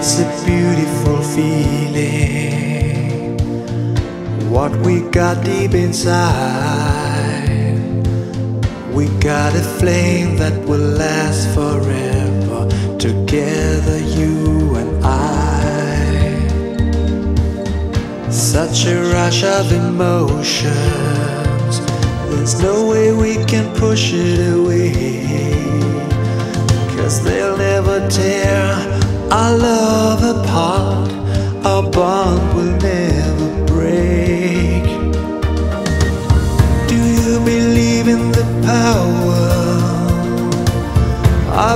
It's a beautiful feeling. What we got deep inside. We got a flame that will last forever. Together, you and I. Such a rush of emotions. There's no way we can push it away. Cause they'll never tear our love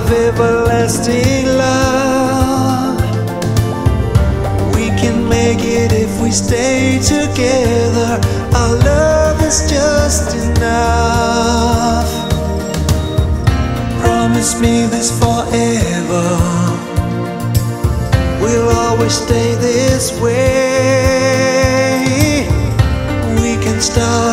of everlasting love? We can make it if we stay together. Our love is just enough. Promise me this forever. We'll always stay this way. We can start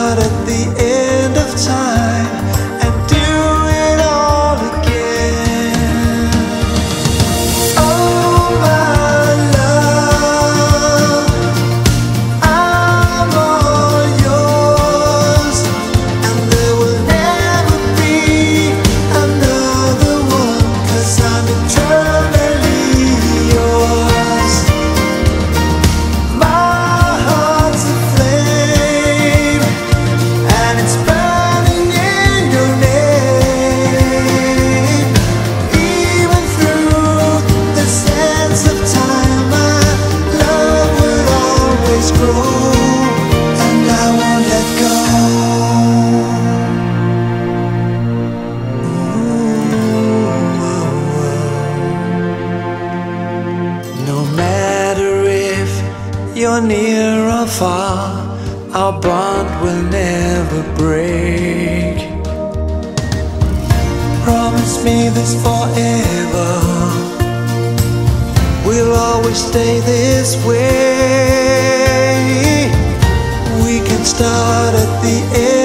you're near or far, our bond will never break. Promise me this forever. We'll always stay this way. We can start at the end